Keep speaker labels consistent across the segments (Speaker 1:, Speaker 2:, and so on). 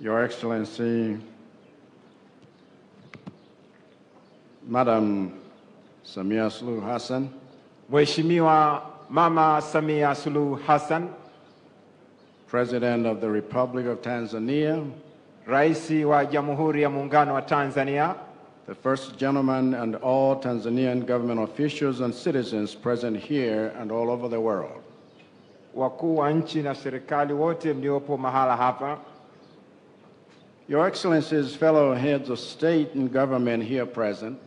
Speaker 1: Your Excellency, Madam Samia Suluhu Hassan,
Speaker 2: Mheshimiwa Mama Samia Suluhu Hassan,
Speaker 1: President of the Republic of Tanzania,
Speaker 2: Rais wa Jamhuri ya Muungano wa Tanzania,
Speaker 1: the First Gentleman, and all Tanzanian government officials and citizens present here and all over the world.
Speaker 2: wakuu wa nchi na serikali wote mliopo mahala hapa,
Speaker 1: Your Excellencies, fellow heads of state and government here present,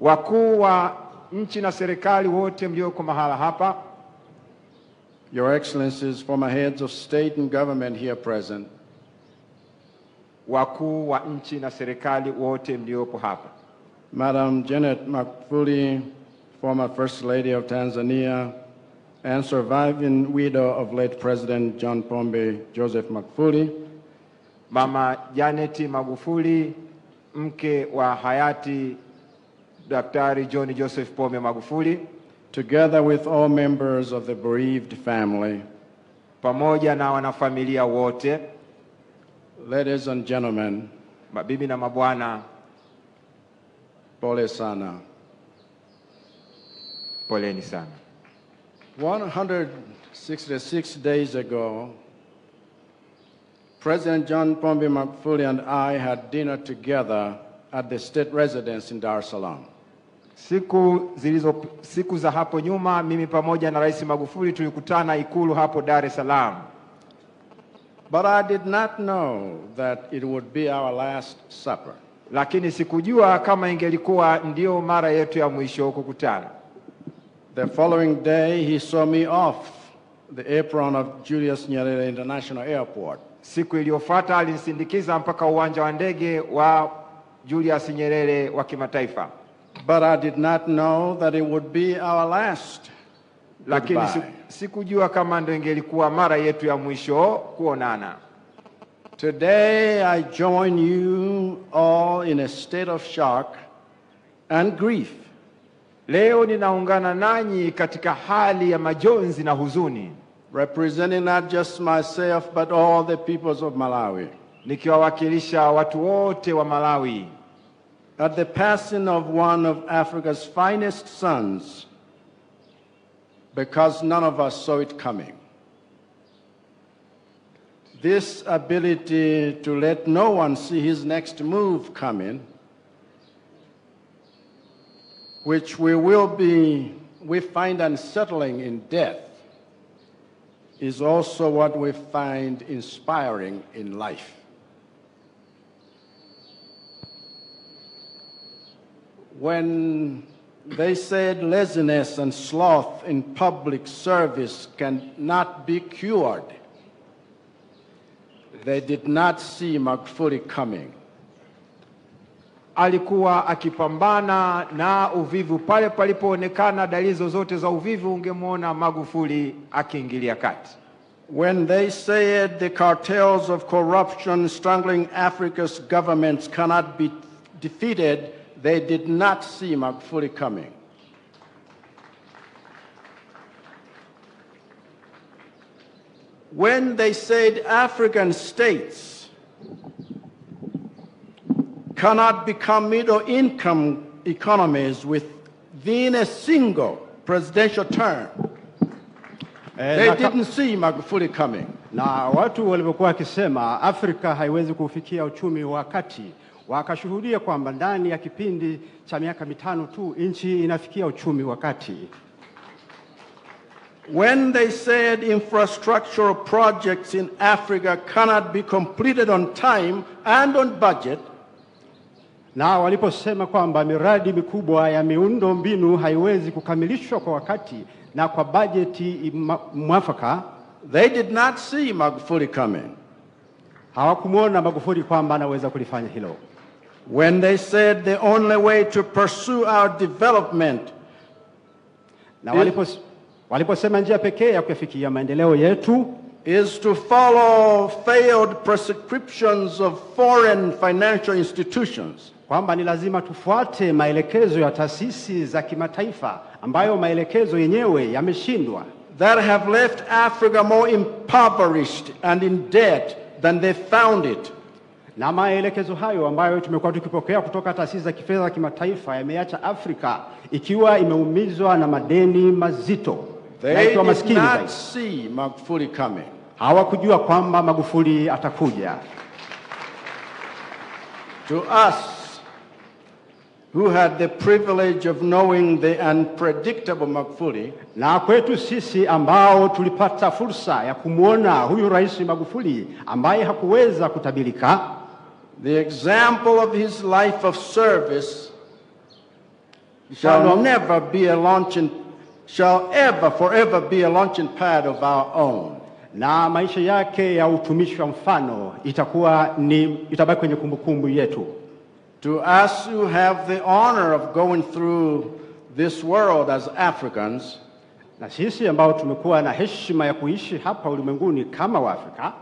Speaker 2: wakuu wa nchi na serikali wote mlioko mahala hapa,
Speaker 1: Your Excellencies, former heads of state and government here present,
Speaker 2: wakuu wa nchi na serikali wote mliopo hapa,
Speaker 1: Madam Janet Magufuli, former First Lady of Tanzania and surviving widow of late President John Pombe Joseph Magufuli,
Speaker 2: Mama Janeti Magufuli, mke wa hayati Daktari John Joseph Pombe Magufuli,
Speaker 1: together with all members of the bereaved family,
Speaker 2: pamoja na wanafamilia wote,
Speaker 1: ladies and gentlemen,
Speaker 2: mabibi na mabwana,
Speaker 1: pole sana.
Speaker 2: poleni sana.
Speaker 1: 166 days ago, President John Pombe Magufuli and I had dinner together at the state residence in Dar es Salaam.
Speaker 2: Siku zilizo siku za hapo nyuma, mimi pamoja na Rais Magufuli tulikutana Ikulu hapo Dar es Salaam,
Speaker 1: But I did not know that it would be our last supper.
Speaker 2: lakini sikujua kama ingelikuwa ndio mara yetu ya mwisho kukutana.
Speaker 1: The following day, he saw me off the apron of Julius Nyerere International Airport.
Speaker 2: Siku iliyofuata alinisindikiza mpaka uwanja wa ndege wa Julius Nyerere wa kimataifa,
Speaker 1: But I did not know that it would be our last.
Speaker 2: lakini
Speaker 1: Goodbye.
Speaker 2: sikujua kama ndio ingelikuwa mara yetu ya mwisho kuonana.
Speaker 1: Today, I join you all in a state of shock and grief
Speaker 2: Leo ninaungana nanyi katika hali ya majonzi na huzuni,
Speaker 1: representing not just myself, but all the peoples of Malawi,
Speaker 2: nikiwawakilisha watu wote wa Malawi.
Speaker 1: At the passing of one of Africa's finest sons, because none of us saw it coming. This ability to let no one see his next move coming, which we will be, we find unsettling in death, is also what we find inspiring in life. when they said laziness and sloth in public service cannot be cured, they did not see Magufuli coming.
Speaker 2: Alikuwa akipambana na uvivu. Pale palipoonekana dalili zozote za uvivu, ungemwona Magufuli akiingilia kati.
Speaker 1: When they said the cartels of corruption strangling Africa's governments cannot be defeated, they did not see Magufuli coming. When they said African states cannot become middle income economies within a single presidential term,
Speaker 3: Eh,
Speaker 1: they didn't see Magufuli coming.
Speaker 3: na watu walivyokuwa wakisema Afrika haiwezi kufikia uchumi wa kati, wakashuhudia kwamba ndani ya kipindi cha miaka mitano tu nchi inafikia uchumi wa kati.
Speaker 1: When they said infrastructural projects in Africa cannot be completed on time and on budget,
Speaker 3: Na waliposema kwamba miradi mikubwa ya miundo mbinu haiwezi kukamilishwa kwa wakati na kwa bajeti mwafaka,
Speaker 1: they did not see Magufuli coming.
Speaker 3: hawakumwona Magufuli kwamba anaweza kulifanya hilo.
Speaker 1: When they said the only way to pursue our development
Speaker 3: Na walipos, waliposema njia pekee ya kuyafikia maendeleo yetu
Speaker 1: is to follow failed prescriptions of foreign financial institutions,
Speaker 3: kwamba ni lazima tufuate maelekezo ya taasisi za kimataifa ambayo maelekezo yenyewe yameshindwa,
Speaker 1: that have left Africa more impoverished and in debt than they found it.
Speaker 3: na maelekezo hayo ambayo tumekuwa tukipokea kutoka taasisi za kifedha za kimataifa yameacha Afrika ikiwa imeumizwa na madeni mazito na
Speaker 1: They
Speaker 3: ikiwa
Speaker 1: did
Speaker 3: maskini
Speaker 1: not
Speaker 3: zaidi.
Speaker 1: see Magufuli coming.
Speaker 3: Hawakujua kwamba Magufuli atakuja.
Speaker 1: To us, who had the privilege of knowing the unpredictable Magufuli,
Speaker 3: Na kwetu sisi ambao tulipata fursa ya kumwona huyu Rais Magufuli ambaye hakuweza kutabirika,
Speaker 1: the example of his life of service shall never be a launching, shall ever, forever be a launching pad of our own.
Speaker 3: na maisha yake ya utumishi wa mfano itakuwa ni itabaki kwenye kumbukumbu yetu.
Speaker 1: To us who have the honor of going through this world as Africans,
Speaker 3: Na sisi ambao tumekuwa na heshima ya kuishi hapa ulimwenguni kama Waafrika,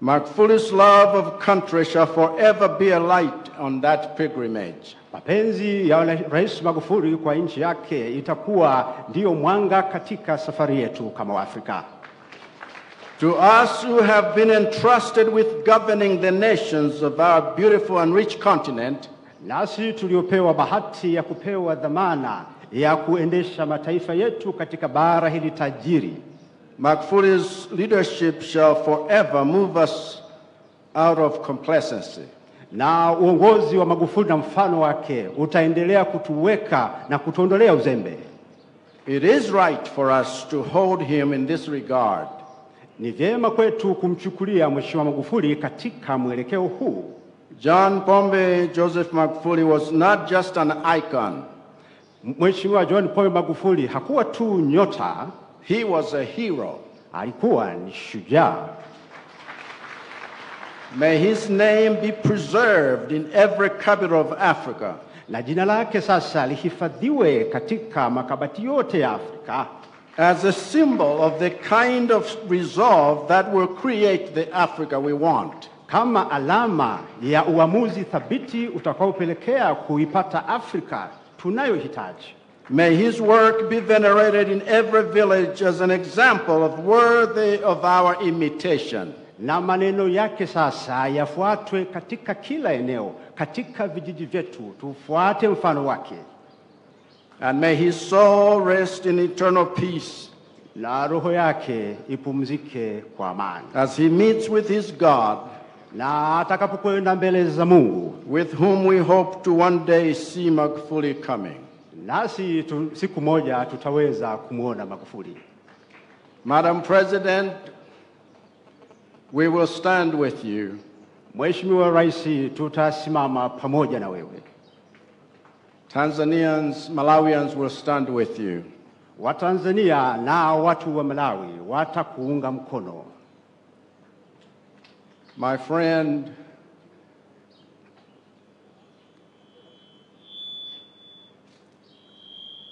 Speaker 1: magufulis love of country shall forever be a light on that pilgrimage.
Speaker 3: mapenzi ya Rais Magufuli kwa nchi yake itakuwa ndiyo mwanga katika safari yetu kama Waafrika.
Speaker 1: To us who have been entrusted with governing the nations of our beautiful and rich continent,
Speaker 3: Nasi tuliopewa bahati ya kupewa dhamana ya kuendesha mataifa yetu katika bara hili tajiri,
Speaker 1: Magfuli's leadership shall forever move us out of complacency.
Speaker 3: na uongozi wa Magufuli na mfano wake utaendelea kutuweka na kutuondolea uzembe.
Speaker 1: It is right for us to hold him in this regard.
Speaker 3: Ni vyema kwetu kumchukulia Mheshimiwa Magufuli katika mwelekeo huu.
Speaker 1: John Pombe Joseph Magufuli was not just an icon,
Speaker 3: Mheshimiwa John Pombe Magufuli hakuwa tu nyota,
Speaker 1: he was a hero.
Speaker 3: alikuwa ni shujaa.
Speaker 1: May his name be preserved in every capital of Africa.
Speaker 3: na jina lake sasa lihifadhiwe katika makabati yote ya Afrika
Speaker 1: as a symbol of the kind of resolve that will create the Africa we want.
Speaker 3: Kama alama ya uamuzi thabiti utakaopelekea kuipata Afrika tunayohitaji.
Speaker 1: May his work be venerated in every village as an example of worthy of our imitation.
Speaker 3: Na maneno yake sasa yafuatwe katika kila eneo, katika vijiji vyetu, tufuate mfano wake,
Speaker 1: And may his soul rest in eternal peace
Speaker 3: na roho yake ipumzike kwa amani,
Speaker 1: as he meets with his God,
Speaker 3: na atakapokwenda mbele za Mungu,
Speaker 1: with whom we hope to one day see Magufuli coming.
Speaker 3: nasi tu, siku moja tutaweza kumwona Magufuli.
Speaker 1: Madam President, we will stand with you
Speaker 3: Mheshimiwa Rais, tutasimama pamoja na wewe.
Speaker 1: Tanzanians, Malawians will stand with you.
Speaker 3: Watanzania na watu wa Malawi watakuunga mkono.
Speaker 1: My friend,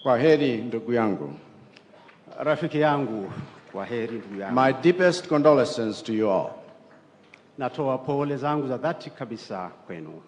Speaker 1: kwa heri ndugu yangu.
Speaker 3: Rafiki yangu, kwa heri ndugu yangu.
Speaker 1: My deepest condolences to you all.
Speaker 3: Natoa pole zangu za dhati kabisa kwenu.